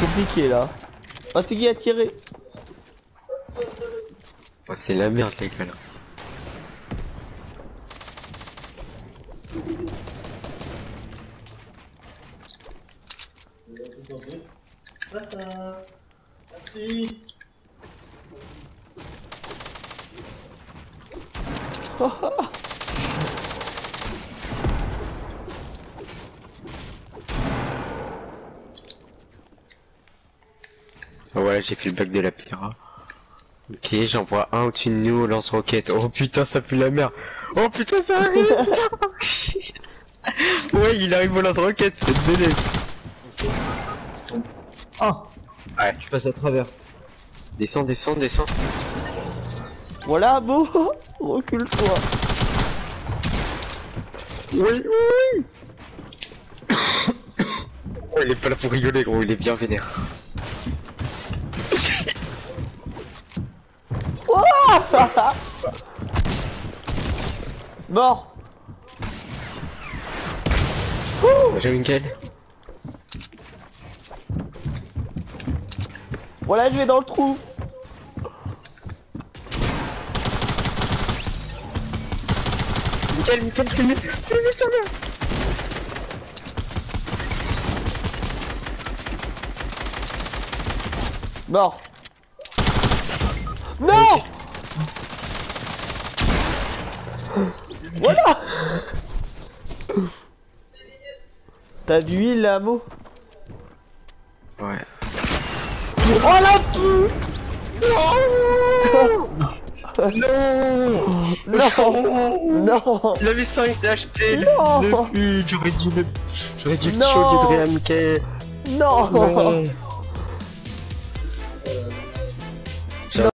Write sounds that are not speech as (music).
compliqué là. Oh, c'est qui a tiré Oh, c'est la merde, les gars, là. Ah, voilà, j'ai fait le bac de la pyra. Ok, j'envoie un au-dessus de nous au lance-roquette. Oh putain, ça pue la merde. Oh putain, ça arrive. (laughs) ouais, il arrive au lance-roquette, c'est délai. Ah Ouais. Je passe à travers. Descends, descends, descends. Voilà, beau (laughs) Recule-toi. Oui, oui, oui. (coughs) oh, il est pas là pour rigoler, gros, il est bien vénère. (laughs) Mort J'ai Winkel. Voilà, je vais dans le trou. Winkel, Winkel, filmez, filmez ça là. Mort. Non Voilà T'as du huile là, Mo Ouais. Oh la pute Non Non Non Il avait 5 d'HP, Non. de j'aurais dû le... J'aurais dû le Non. de réamquer. Non Ouais.